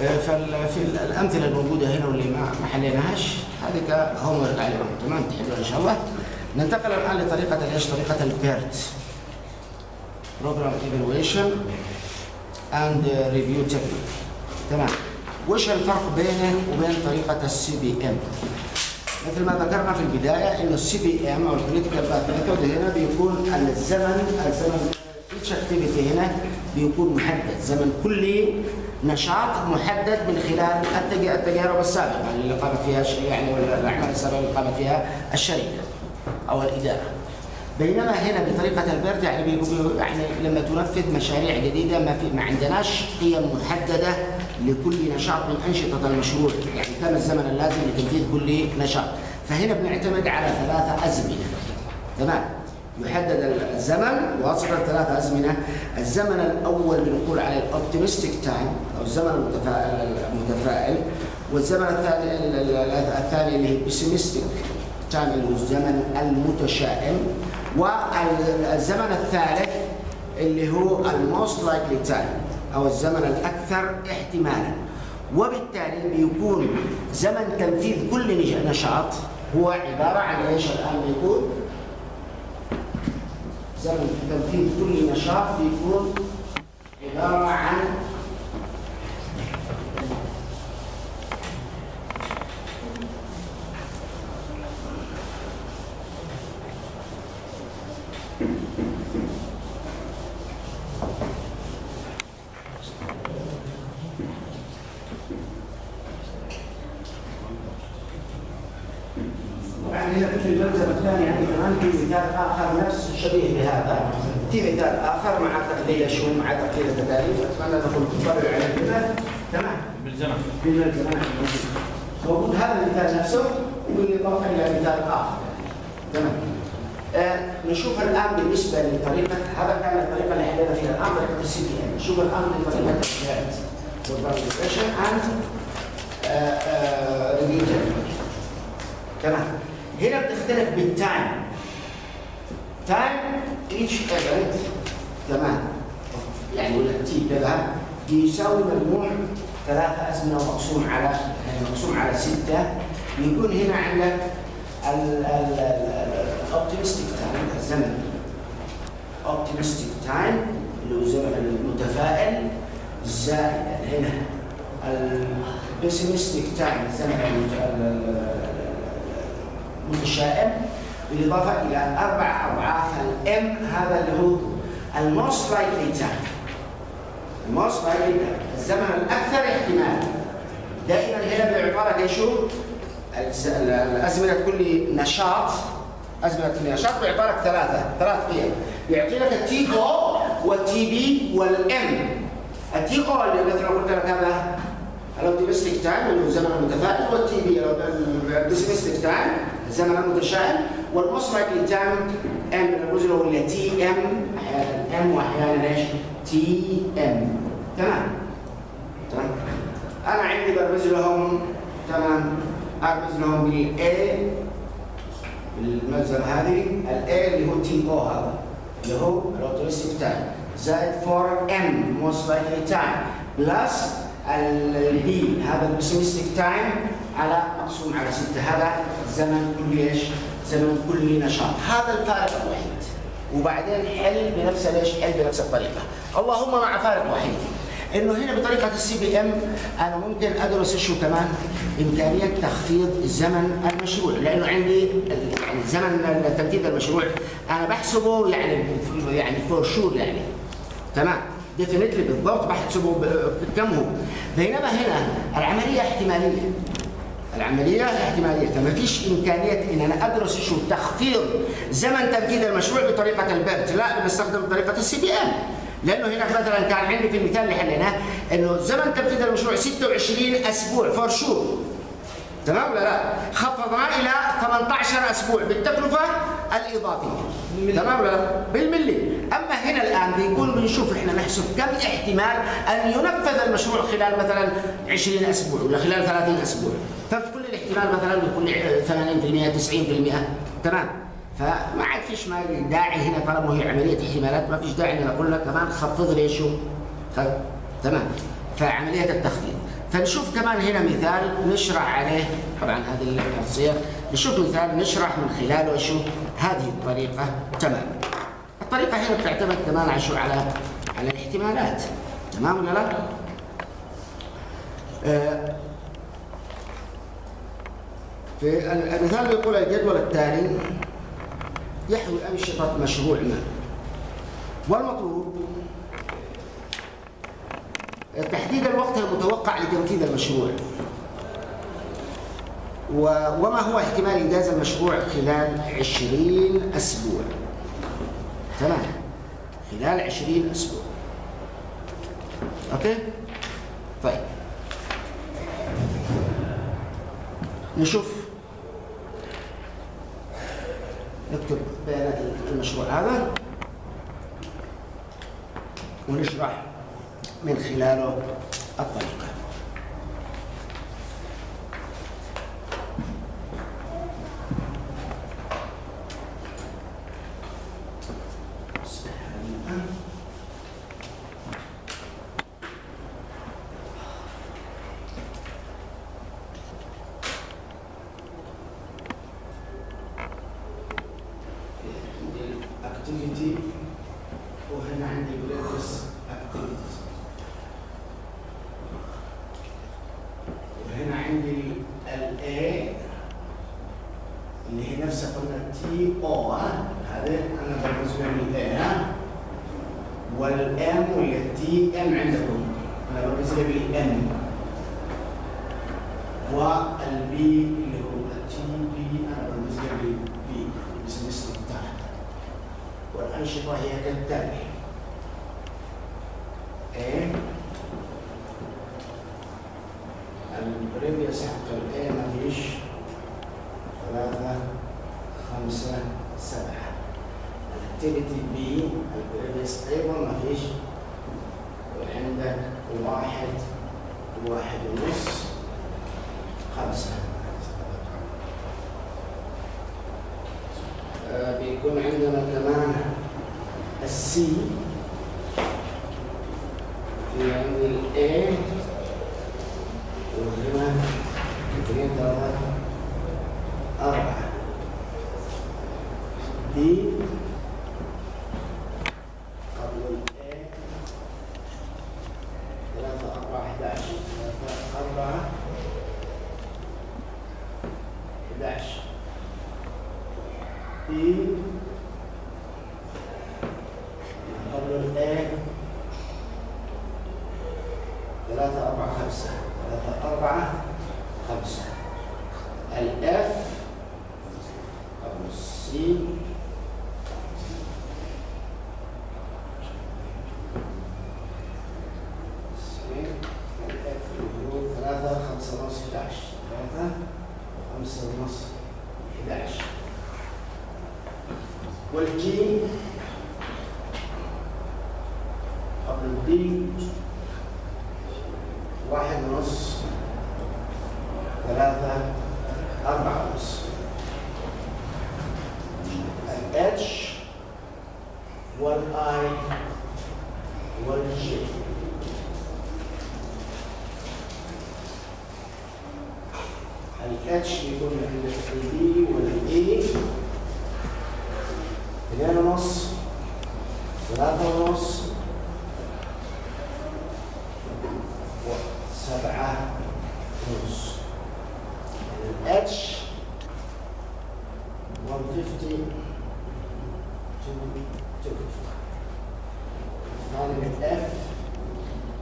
ففي الأمثلة الموجودة هنا واللي ما حليناهاش هذه ك homework عليهم تمام؟ تحلوها إن شاء الله. ننتقل الآن لطريقة إيش؟ طريقة ال PERT program evaluation and review technique تمام؟ وش الفرق بينه وبين طريقة ال CPM؟ مثل ما ذكرنا في البداية إنه ال CPM أو ال critical path method هنا بيكون الزمن الزمن each activity هنا بيكون محدد. زمن كلي نشاط محدد من خلال التج- التجارب السابقة اللي قامت فيها يعني الاعمال السابقة اللي قامت فيها الشركة أو الإدارة. بينما هنا بطريقة البرد يعني يعني لما تنفذ مشاريع جديدة ما في ما عندناش قيم محددة لكل نشاط من أنشطة المشروع، يعني كم الزمن اللازم لتنفيذ كل نشاط، فهنا بنعتمد على ثلاثة أزمنة. تمام؟ يحدد الزمن واصل ثلاث أزمنة، الزمن الأول بنقول عليه ال optimistic time أو الزمن المتفائل. والزمن الثاني الثاني اللي هي ال pessimistic time اللي هو الزمن المتشائم. والزمن الثالث اللي هو ال most likely time أو الزمن الأكثر احتمالا. وبالتالي بيكون زمن تنفيذ كل نش- نشاط هو عبارة عن إيش؟ الآن بيكون زمن تنفيذ كل نشاط بيكون عبارة عن يعني هنا في الملزمة الثانية يعني كمان في مثال آخر نفس شبيه بهذا. في مثال آخر مع تقليل شو مع تقليل التكاليف. أتمنى أنكم تطلعوا على كذا. تمام؟ بالزمن نعم. موجود هذا المثال نفسه بالإضافة إلى مثال آخر. تمام؟ آه نشوف الآن بالنسبة لطريقة هذا كان الطريقة اللي حلينا فيها الآن طريقة ال CPM نشوف الآن بطريقة الجهاز وال presentation and review تمام؟ هنا بتختلف بال time. time each event تمام. يعني ولا T كذا بيساوي مجموع ثلاثة أزمنة مقسوم على يعني مقسوم على ستة. يكون هنا عندك ال optimistic time الزمن. optimistic time اللي هو الزمن المتفائل زائد هنا ال pessimistic time الزمن المت- المتشائم بالإضافة إلى أربع أضعاف ال M هذا اللي هو ال most likely time ال most likely time الزمن الأكثر احتمالا دائما هنا؟ الز- ال- الأزمنة كل نشاط. أزمنة كل نشاط بيعطى لك ثلاثة ثلاث قيم. بيعطي لك التي أو والتي بي والام التي أو اللي مثل ما قلت لك هذا ال optimistic time اللي هو الزمن المتفائل وال T P ال pessimistic time الزمن المتشائم likely time M اللي هو T M أحيانا M وأحيانا إيش؟ T M تمام؟ تمام. أنا عندي برمز لهم تمام. ارمز لهم بال A الملزمه هذه. ال A اللي هو T O هذا اللي هو ال optimistic time زائد 4 M most likely time plus ال B هذا ال pessimistic time على مقسوم على 6 هذا زمن كل إيش؟ زمن كل نشاط. هذا الفارق الوحيد. وبعدين حل بنفس الايش؟ حل بنفس الطريقة. اللهم مع فارق وحيد. إنه هنا بطريقة ال CPM أنا ممكن أدرس شو كمان؟ إمكانية تخفيض زمن المشروع. لأنه عندي يعني زمن تنفيذ المشروع أنا بحسبه يعني يعني for sure يعني. تمام؟ definitely بالضبط بحسبه بكم هو. بينما هنا العملية احتمالية. العملية احتماليه فما فيش إمكانية إن أنا أدرس شو تخفيض زمن تنفيذ المشروع بطريقة ال PERT لا بستخدم طريقة ال CPM لأنه هناك مثلا كان عندي في المثال اللي حليناه إنه زمن تنفيذ المشروع 26 أسبوع فور شور تمام ولا لا؟ خفضناه إلى 18 أسبوع بالتكلفة الإضافية. تمام ولا لا؟ بالملي. أما هنا الآن بيكون بنشوف إحنا نحسب كم احتمال أن ينفذ المشروع خلال مثلا 20 أسبوع ولا خلال 30 أسبوع. فكل الاحتمال مثلا بيكون 80% 90% تمام. فما عاد فيش ما داعي هنا طالما هي عملية احتمالات ما فيش داعي ان أقول لك كمان خفض لي شو؟ تمام. فعملية التخفيض. فنشوف كمان هنا مثال نشرح عليه طبعا هذه الخاصية نشوف مثال نشرح من خلاله شو؟ هذه الطريقة. تمام. الطريقة هنا بتعتمد كمان على شو؟ على على الاحتمالات. تمام ولا لا؟ آه المثال اللي يقول الجدول التالي يحوي أنشطة مشروع ما. والمطلوب تحديد الوقت المتوقع لتنفيذ المشروع. وما هو احتمال إنجاز المشروع خلال 20 أسبوع؟ تمام. خلال 20 أسبوع. أوكي؟ طيب. نشوف. المشروع هذا ونشرح من خلاله الطريقة activity وهنا عندي previous activities وهنا عندي ال A اللي هي نفسها قلنا T O هذا أنا برمز لها بال A ها وال M واللي T M عندكم أنا برمز لها بال M وال B اللي هو ال T P أنا برمز لها بال B باسم الاستفتاح والأنشطة هي كالتالي. A. ال previous حق ال A ما فيش ثلاثة خمسة سبعة. ال activity B ال previous أيضا ما فيش. وعندك واحد واحد ونص خمسة. آه، بيكون عندنا كمان السي في عندي الاي وهنا اثنين ثلاثة أربعة دي قبل الاي ثلاثة أربعة 11 ثلاثة أربعة 11 في قبل الآن ثلاثة أربعة خمسة ثلاثة أربعة خمسة الأف قبل السي الأف اللي هو ثلاثة خمسة ونص 11 ثلاثة خمسة ونص 11 والجيم قبل الدي واحد ونص ثلاثة أربعة ونص الاتش والاي والجي الاتش يكون عند ال B وال E اثنين ونص ثلاثة ونص وسبعة ونص الاتش 150 250 الثاني الاف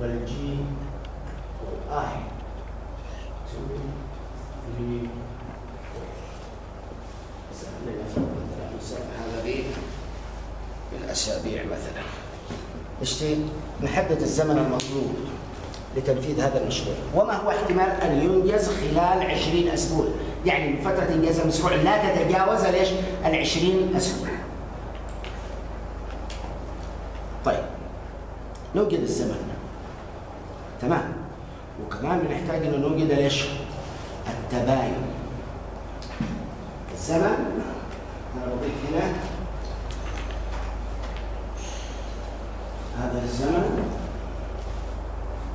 والجي والاي 2 3 هذا به بالاسابيع مثلا. نشتي نحدد الزمن المطلوب لتنفيذ هذا المشروع؟ وما هو احتمال أن ينجز خلال 20 أسبوع؟ يعني فترة انجاز المشروع لا تتجاوز ليش؟ ال 20 أسبوع. طيب نوجد الزمن تمام وكمان بنحتاج انه نوجد ليش التباين الزمن أنا بضيف هنا هذا الزمن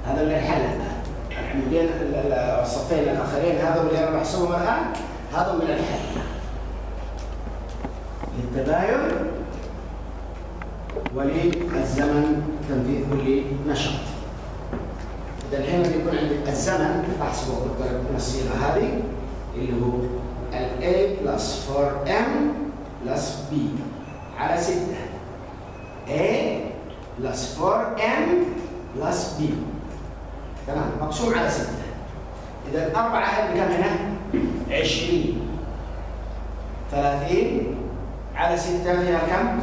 هذا اللي الحل الان العمودين الصفين الآخرين هذا اللي أنا بحسبهم الآن هذا من الحل. للتباين وللزمن تنفيذ كل نشاط. إذا الحين بيكون عندك الزمن بحسبه بالطريقة الصيغه هذه اللي هو ال A plus 4M plus B على 6 A plus 4M plus B. تمام؟ مقسوم على 6 إذا الأربعة هي بكم هنا؟ 20 30 على 6 فيها كم؟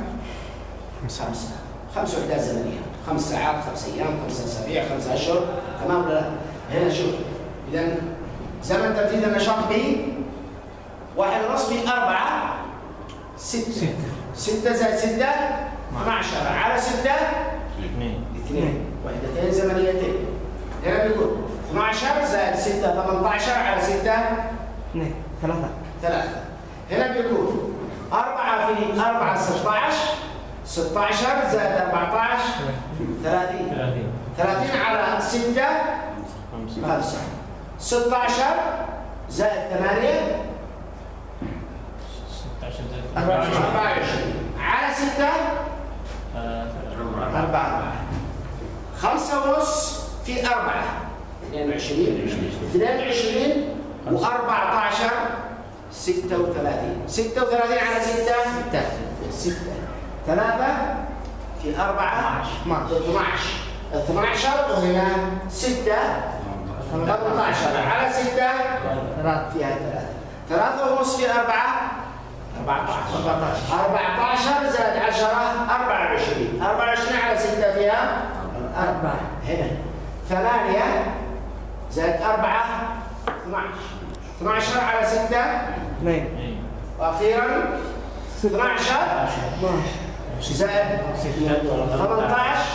خمسة. خمس وحدات زمنية. خمس ساعات خمس أيام خمس أسابيع خمس أشهر. تمام ولا لا؟ هنا شوف. إذا زمن تنفيذ النشاط ب واحد ونص في أربعة ستة. ستة. ستة زائد ستة 12 على ستة اثنين. اثنين. وحدتين زمنيتين. هنا بيقول 12 زائد 6 18 على 6 اثنين ثلاثة. 3 هنا بيقول 4 في 4 16 16 زائد 14 30 ثلاثين. 30 على 6 خمسة. 5 16 زائد 8 ستة عشر زائد 24 على 6 ثلاثة. أربعة. خمسة ونص في أربعة. 22 22 و14 36 36 على 6 6 3 في 4 12 12 وهنا 6 18 على 6 ثلاثة. فيها 3 3 ونص في 4 14 14 زائد 10 24 24 على 6 فيها؟ أربعة. هنا. 8 زائد 4 12 12 على 6 اثنين. وأخيرا 12 زائد 18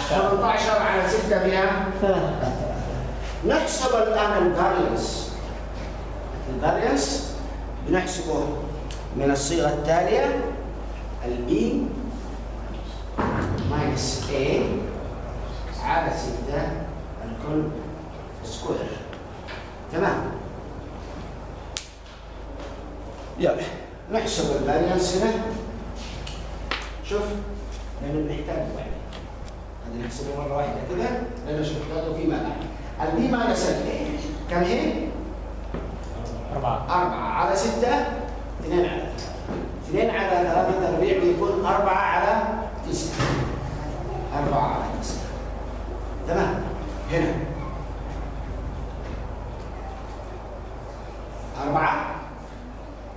18 على 6 فيها. ثلاثة. نحسب الآن ال variance ال variance بنحسبه من الصيغة التالية ال B minus A على 6 الكل square تمام. يلا. نحسب ال variance هنا شوف لأنه بنحتاج واحد. هذه نحسبه مرة واحدة كده لأنه نحتاجه فيما بعد ال B minus ال A كم هي؟ أربعة. أربعة. على ستة اثنين على ثلاثة. اثنين على ثلاثة تربيع بيكون أربعة على تسعة. أربعة على تسعة. تمام. هنا أربعة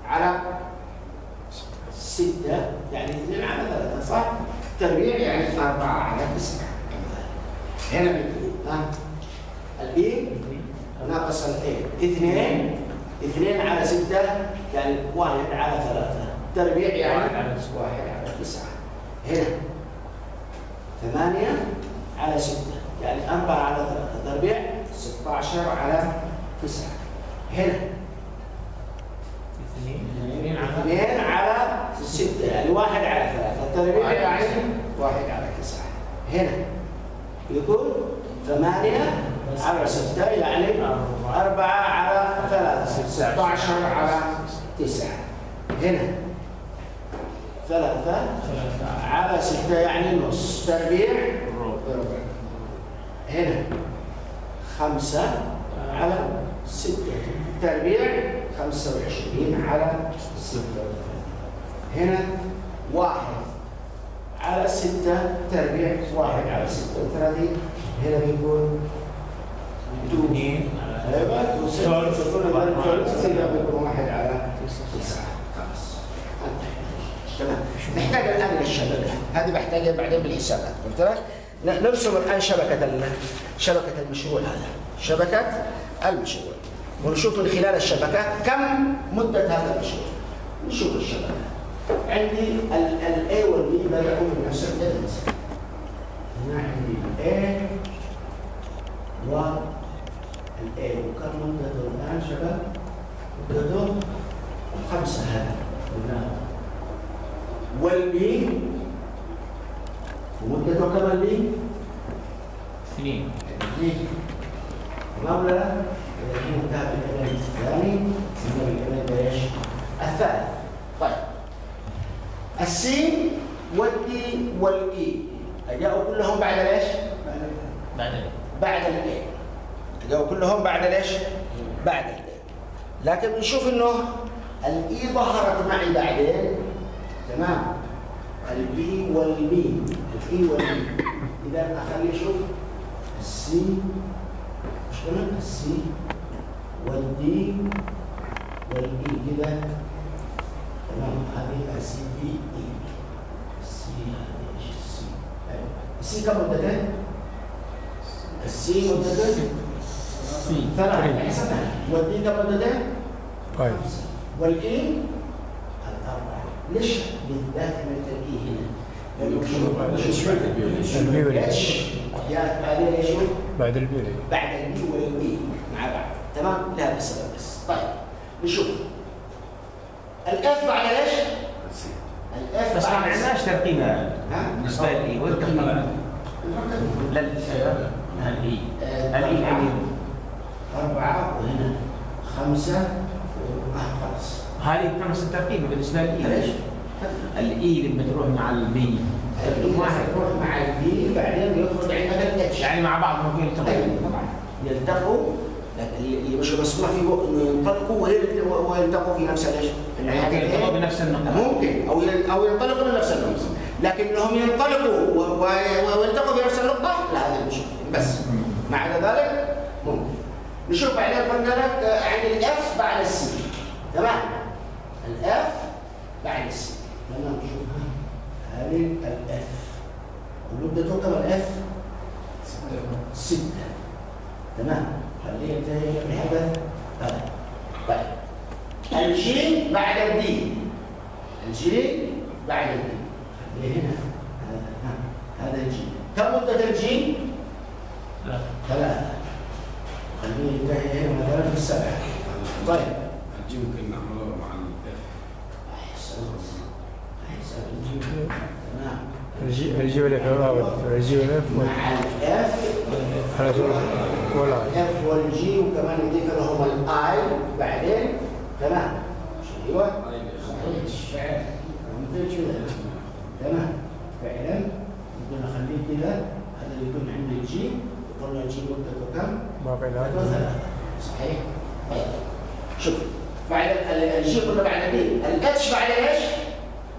على ستة يعني اثنين على ثلاثة صح؟ تربيع يعني أربعة على تسعة. هنا ها؟ البي ناقص الإيه. اثنين اثنين على ستة يعني واحد على ثلاثة. تربيع يعني واحد على تسعة. هنا. ثمانية على ستة يعني أربعة على ثلاثة. تربيع 16 على تسعة. هنا. اثنين على ستة يعني واحد على ثلاثة. واحد على يعني. واحد على تسعة هنا. يكون ثمانية على ستة يعني أربعة. على ثلاثة 16 على تسعة. هنا. ثلاثة على ستة يعني نص. تربيع ربع. هنا. خمسة على ستة. تربيع خمسة وعشرين على ستة. هنا واحد على ستة تربيع واحد على ستة وثلاثين هنا بيكون على أيوه ثلث. تكون الثلث إذا بيكون واحد على تسعة خلاص تمام. نحتاج الآن للشبكه هذه بحتاجها بعدين بالحسابات قلت لك نرسم الآن شبكة شبكة المشروع هذا. شبكة المشروع. ونشوف من خلال الشبكة كم مدة هذا المشروع. نشوف الشبكة. عندي ال A وال B بدأوا من نفس الجدول هنا عندي A وال A وكم مدته الآن شباب؟ مدته خمسة هذا قلناها وال B ومدته كم ال B؟ اثنين اثنين تمام ولا لا؟ إذا الحين انتهى بال event الثاني سمى بال event إيش؟ الثالث طيب السين والدي والاي جاءوا كلهم بعد إيش؟ بعدين بعد ال A جاءوا كلهم بعد إيش؟ بعد ال A لكن بنشوف إنه ال E ظهرت معي بعدين. تمام؟ ال B والمي ال E والمي إذا أخلي أشوف ال C. مش كده؟ ال C وال D وال E كده؟ تمام؟ هذه ال C D E. ال C هذه إيش؟ ال C. أيوة. ال C كم مدتين؟ ال C مدتين C ثلاثة. حسبها وال D كم مدتين؟ طيب. وال E الأربعة. ليش بالذات من ال E هنا؟ لأنه ال B إيش؟ بعد بعد ال B وال A مع بعض. تمام؟ لهذا السبب بس. طيب. نشوف. ال F بعد إيش؟ ال F بس ما بعد عندناش ترقيمه ها؟ بالنسبة لي وين ترقيمه؟ لا ال E ال E ال E أربعة. وهنا خمسة خلاص هذه نفس الترقيمه بالنسبة لي ليش؟ ال A لما تروح مع ال B ال A واحد. يروح مع ال B بعدين يخرج عندك ال H. يعني مع بعض ممكن يلتقوا. طبعا. يلتقوا اللي مش مسموح فيه إنه ينطلقوا ويل- ويلتقوا في نفس الإيش؟ يعني يلتقوا بنفس النقطة. ممكن. أو أو ينطلقوا من نفس النقطة. لكن انهم ينطلقوا ويلتقوا في نفس النقطه لا هذه مش بس ما عدا ذلك ممكن. نشوف بعدين لك آه، عن ال F بعد ال C تمام؟ ال F بعد ال C تمام نشوف. هذه ال F. ومدته كم ال F؟ ستة. تمام؟ خليه ينتهي بهذا. هذا طيب. الجي بعد الدي الجي بعد الدي خليه هنا هذا ها، هذا الجي كم مدة الجي؟ لا ثلاثة خليه ينتهي هنا مثلا في السبعة طيب ال G ممكن نعمله مع ال F أحسنت أحسنت الجي تمام الجي الجي والاف الجي والاف مع الاف على طول ولا ال F وال G وكمان يضيف لهم ال I بعدين تمام. أيوه. صحيح فعلا ممكن كذا تمام. فعلا ممكن اخليه كذا هذا اللي يكون عندي ال G قلنا ال G مدته كم؟ ثلاثة. صحيح؟ طيب. شوف بعد ال- الجي قلنا بعد بي الاتش بعد إيش؟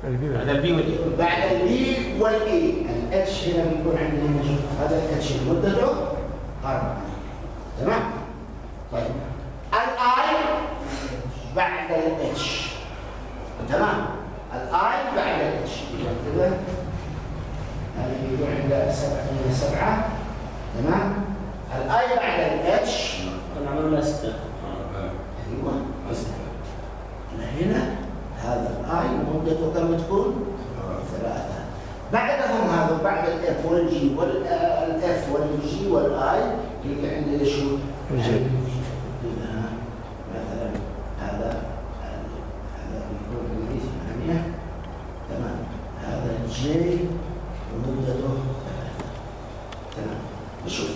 البي هذا البي والاي بعد البي والاي الاتش هنا بيكون عندنا هنا شوف هذا ال H مدته. أربعة تمام؟ طيب. بعد ال H تمام؟ ال I بعد ال H كذا هذا بيكون عندها سبعة هنا سبعة تمام؟ ال I بعد ال H كنا عملنا ستة أيوه هنا هذا ال I مدته كم تكون؟ ثلاثة بعدهم هذا بعد الاف والجي والاف والجي والاي يجي عندنا شو؟ ال J. إذا مثلا هذا هذا بيكون عندي ثمانية تمام هذا الجي ومدته ثلاثة تمام نشوف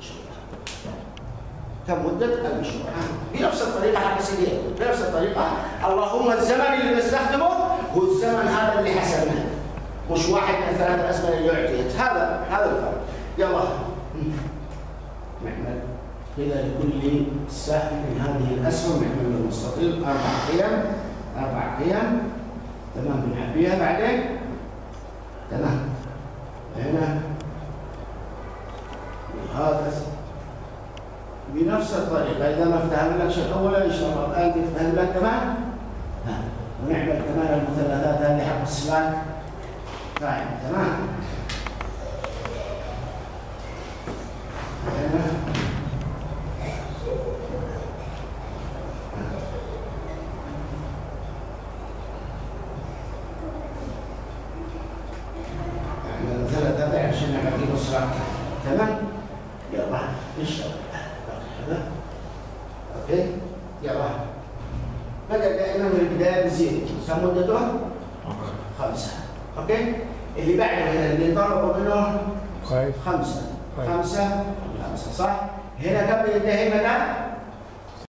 نشوف كم مدة المشروع بنفس سيدي بنفس الطريقة اللهم الزمن اللي نستخدمه هو الزمن هذا اللي حسبناه. مش واحد من الثلاث الأزمنة اللي أعطيت هذا هذا الفرق. يلا. نعمل كذا لكل سهم من هذه الأسهم. نعمل له مستطيل أربع قيم. أربع قيم. تمام. بنعبيها بعدين. تمام. هنا. وهذا بنفس الطريقة. إذا ما افتهم لك شيء أولا إن شاء الله الآن تفهم لك كمان. ونعمل كمان المثلثات هذه حق السلاك. فاهم تمام.